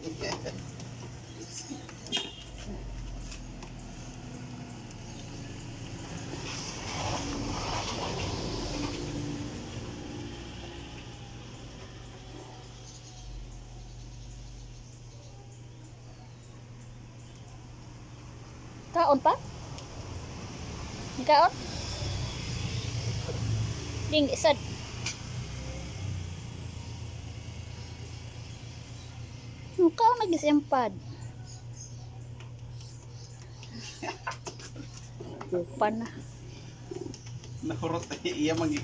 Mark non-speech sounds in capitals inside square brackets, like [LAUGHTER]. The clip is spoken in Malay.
Kaon pa? Kaon? Ding isad. Mukha ang nag-isempad. [LAUGHS] Upan na. Nahurot [LAUGHS] iya magi.